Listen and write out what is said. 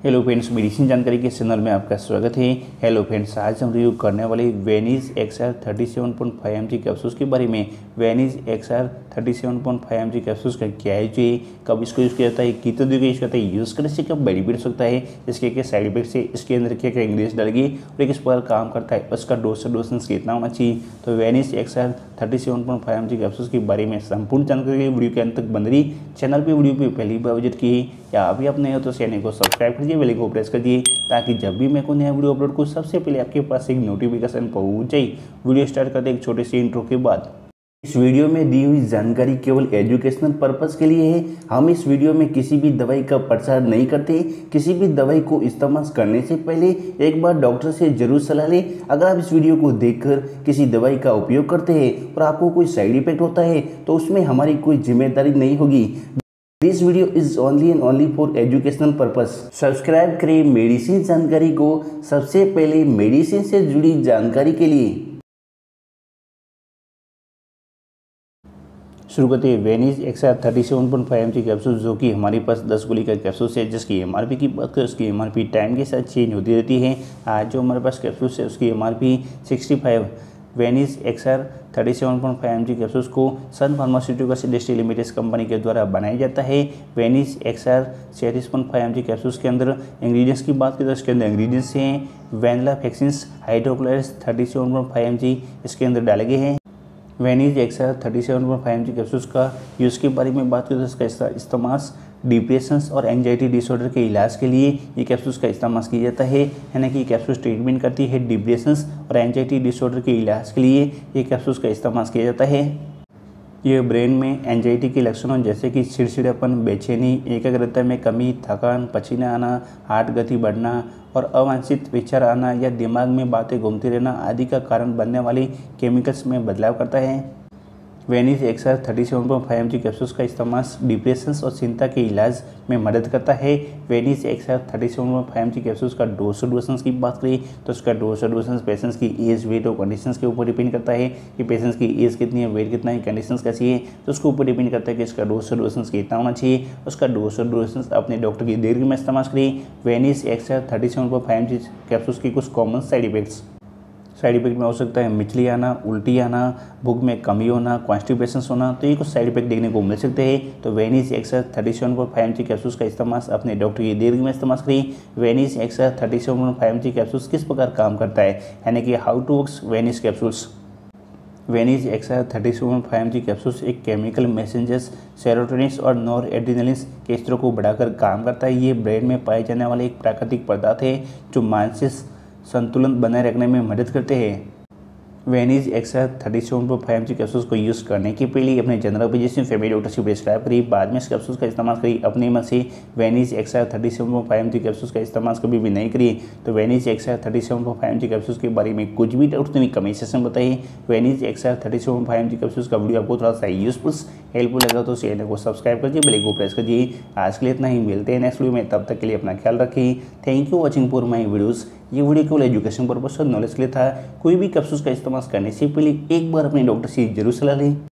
Hello friends medicine जानकारी के channel में आपका स्वागत है। हेलो फ्रेंड्स, आज हम रिव्यू करने वाले Veniz X R thirty seven point five M G capsules के बारे में। Veniz X R thirty seven point five M G capsules का क्या है जो कब इसको यूज़ किया जाता है, कितने दिन यूज़ करता है यूज़ करने से कब बेनिफिट हो सकता है, इसके क्या साइड इफेक्ट्स है, इसके अंदर क्या क्या इंग्रेडिएंट्स डालेगी और किस पर काम करता है, उसका डोज डोसेंस कितना होना चाहिए। तो Veniz X R thirty seven point five M G capsules के बारे में संपूर्ण जानकारी वीडियो के अंत तक बन रही चैनल पर वीडियो पर पहली बार विज़िट की या अभी आप नए हो तो चैनल को सब्सक्राइब कीजिए बेल को प्रेस कर दिए ताकि जब भी मैं कोई नया वीडियो अपलोड करूँ, सबसे पहले आपके पास एक नोटिफिकेशन पहुँच जाए वीडियो स्टार्ट करते एक छोटे से इंट्रो के बाद। इस वीडियो में दी हुई जानकारी केवल एजुकेशनल पर्पस के लिए है। हम इस वीडियो में किसी भी दवाई का प्रचार नहीं करते किसी भी दवाई को इस्तेमाल करने से पहले एक बार डॉक्टर से ज़रूर सलाह लें। अगर आप इस वीडियो को देखकर किसी दवाई का उपयोग करते हैं और आपको कोई साइड इफ़ेक्ट होता है तो उसमें हमारी कोई ज़िम्मेदारी नहीं होगी। This video is only and only for educational purpose subscribe करें मेडिसिन जानकारी को। सबसे पहले मेडिसिन से जुड़ी जानकारी के लिए। शुरू करते हैं वेनिज एक साथ thirty seven point five M G capsule जो कि हमारे पास दस गोली का कैप्सूल है, जिसकी एम आर पी की बात करें, उसकी एम आर पी टाइम के साथ चेंज होती रहती है। आज जो हमारे पास कैप्सूल है, उसकी M R P sixty five Veniz X R thirty seven point five M G capsules को Sun pharmaceuticals industry limited company के द्वारा बनाया जाता है। वेनिस एक्सर छियालीस point five M G capsules के अंदर इंग्रीडियंट्स की बात करें तो इसके अंदर इंग्रीडियंट्स हैं। Venlafaxines hydrochlorides thirty seven point five M G इसके अंदर डाले गए हैं। Veniz X R thirty seven point five M G capsules का यूज़ के बारे में बात करें तो इसका इस्तेमाल डिप्रेशन और एंजाइटी डिसऑर्डर के इलाज के लिए ये कैप्सूल्स का इस्तेमाल किया जाता है। यानी कि ये कैप्सूल्स ट्रीटमेंट करती है डिप्रेशन और एंजाइटी डिसऑर्डर के इलाज के लिए ये कैप्सूल्स का इस्तेमाल किया जाता है। ये ब्रेन में एंजाइटी के लक्षणों जैसे कि चिड़चिड़ापन, बेचैनी, एकाग्रता में कमी, थकान, पसीना आना, हार्ट गति बढ़ना और अवांछित विचार आना या दिमाग में बातें घूमती रहना आदि का कारण बनने वाली केमिकल्स में बदलाव करता है। Veniz X R thirty seven point five M G capsules का इस्तेमाल डिप्रेशन और चिंता के इलाज में मदद करता है। Veniz X R thirty seven point five M G capsules का डोज डोशन की बात करें तो उसका डोज डोशन पेशेंट्स की एज वेट और कंडीशंस के ऊपर डिपेंड करता है कि पेशेंट्स की एज कितनी है वेट कितना है कंडीशन कैसी है तो उसके ऊपर डिपेंड करता है कि इसका डोज डोशन कितना होना चाहिए। उसका डोज डोशन अपने डॉक्टर की दीर्घ में इस्तेमाल करें। Veniz X R thirty seven point five M G capsules की कुछ common side effects side effect में हो सकता है मिचली आना, उल्टी आना, भूख में कमी होना कॉन्स्टिपेशन होना तो ये कुछ साइड इफ़ेक्ट देखने को मिल सकते हैं। तो Veniz X R thirty seven point five G capsules का इस्तेमाल अपने डॉक्टर की दीर्घ में इस्तेमाल करें। Veniz X R thirty seven point five G capsules किस प्रकार काम करता है? यानी कि how to works Veniz capsules Veniz X R thirty seven five G capsules एक केमिकल मैसेंजर्स सेरोटोनिस और नॉर एड्रीनलिस के स्तरों को बढ़ाकर काम करता है। ये ब्रेन में पाए जाने वाले एक प्राकृतिक पदार्थ है, जो मानसिक संतुलन बनाए रखने में मदद करते हैं। Veniz X R thirty seven point five G capsules को यूज़ करने के पहले अपने जनरल फिजिशियन फैमिली डॉक्टर से प्रिस्क्राइब करी। बाद में इस कैप्सूल्स का इस्तेमाल करी, अपने मन से Veniz X R thirty seven point five G capsules का इस्तेमाल कभी भी नहीं करी। तो Veniz X R thirty seven point five G capsules के बारे में कुछ भी डाउट नहीं कमेंट सेक्शन बताइए Veniz X R thirty seven five G capsules का वीडियो आपको थोड़ा सा यूजफुल हेल्पफुल लगा तो चैनल को सब्सक्राइब करिए बेल को प्रेस करिए आज के लिए इतना ही, मिलते हैं नेक्स्ट वीडियो में। तब तक के लिए अपना ख्याल रखिए thank you watching for my videos ये वीडियो केवल एजुकेशन पर्पज और नॉलेज के लिए था। कोई भी कैप्सूल्स का इस्तेमाल करने से पहले एक बार अपने डॉक्टर से ज़रूर सलाह लें